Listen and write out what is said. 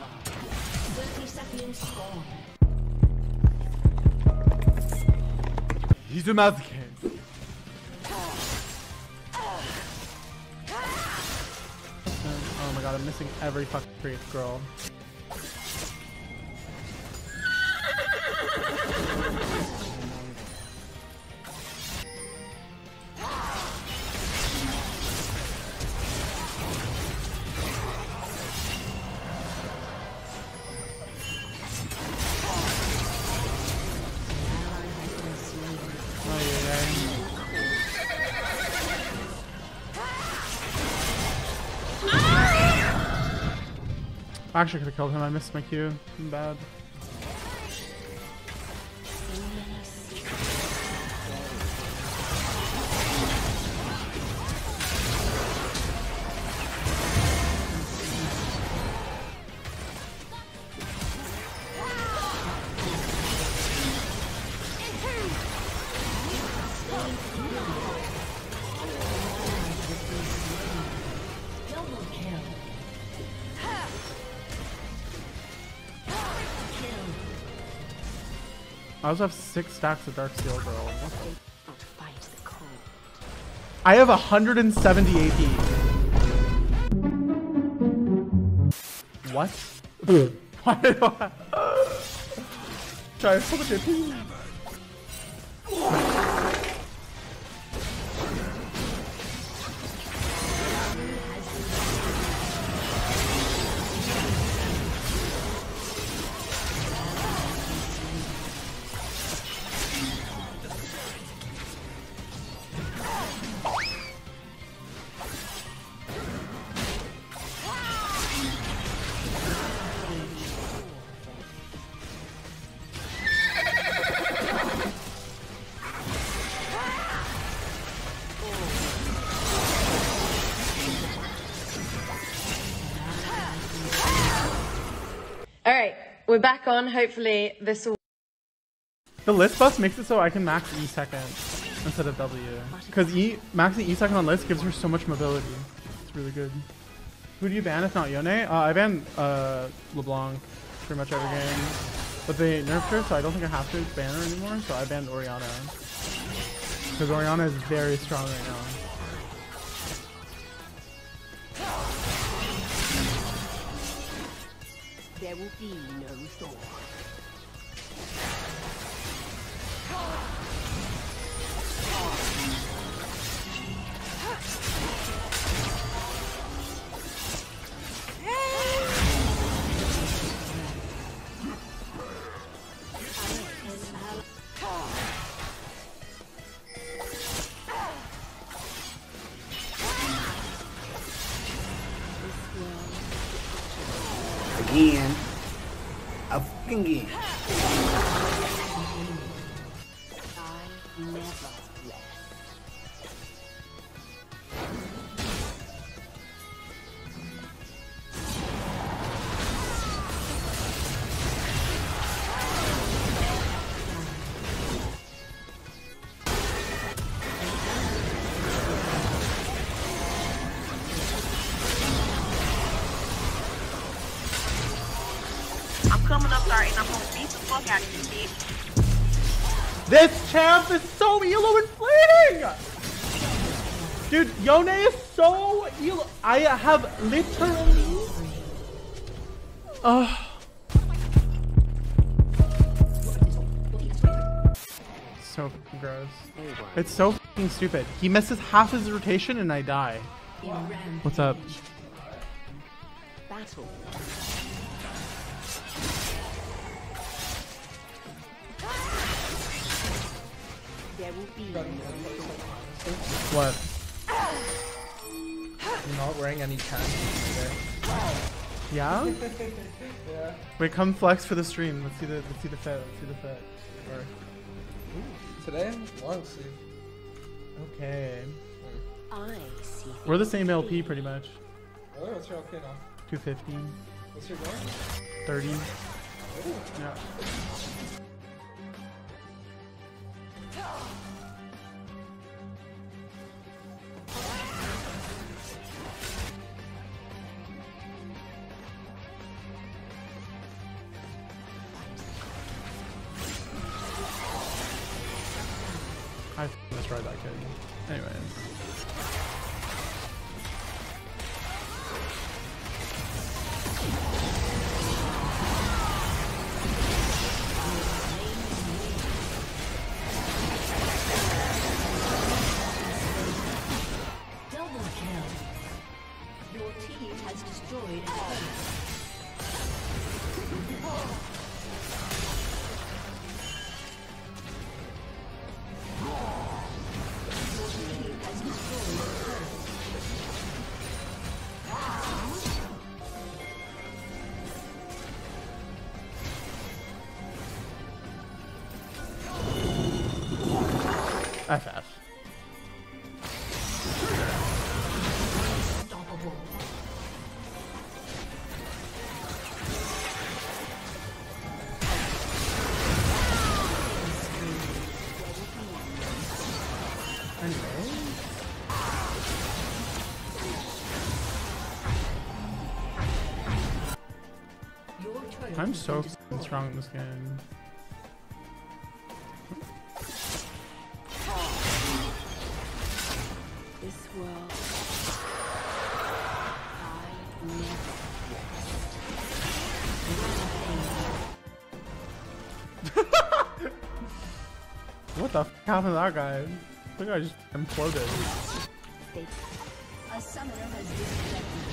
30 seconds gone. He's a masochist. Oh my god, I'm missing every fucking creep girl. I actually could have killed him. I missed my Q. I'm bad. I also have six stacks of Dark Seal Girl. Not fight the cold. I have 170 AP. What? Why do I... Try so much AP. All we're back on. Hopefully, this will. The Liss bus makes it so I can max E second instead of W. Because E maxing E second on Liss gives her so much mobility. It's really good. Who do you ban if not Yone? Uh, I ban uh, LeBlanc pretty much every game. But they nerfed her, so I don't think I have to ban her anymore. So I banned Orianna. Because Orianna is very strong right now. There will be no Thor. Again. A fucking again. I never rest. This champ is so elo inflating! Dude, Yone is so elo. I have literally. Ugh. So gross. It's so stupid. He misses half his rotation and I die. What's up? Battle. There will be no Thor. What? You're not wearing any pants today. Yeah? Yeah. Wait, come flex for the stream. Let's see the let's see the fit. Let's see the fit. Or- Today, long sleeve. Okay. I see We're the same LP pretty much. Oh, what's your okay now? 250, What's your going? 30. Yeah. I misread that kid. Anyways. FF. Unstoppable. Anyway. Your turret I'm so been f***ing destroyed. strong in this game. World. I never. What the f happened to that guy? I think I just imploded. A summoner has disconnected.